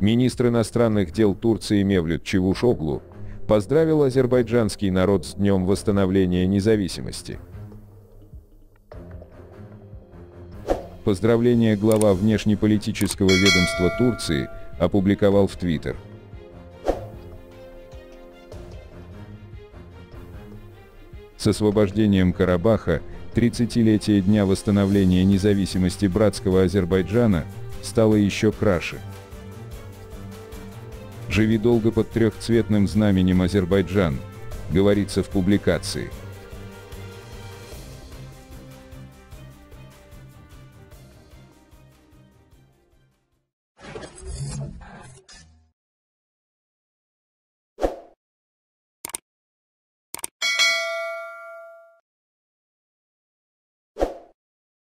Министр иностранных дел Турции Мевлют Чевушоглу поздравил азербайджанский народ с Днем восстановления независимости. Поздравление глава внешнеполитического ведомства Турции опубликовал в Твиттер. С освобождением Карабаха 30-летие Дня восстановления независимости братского Азербайджана стало еще краше. «Живи долго под трехцветным знаменем Азербайджан», говорится в публикации –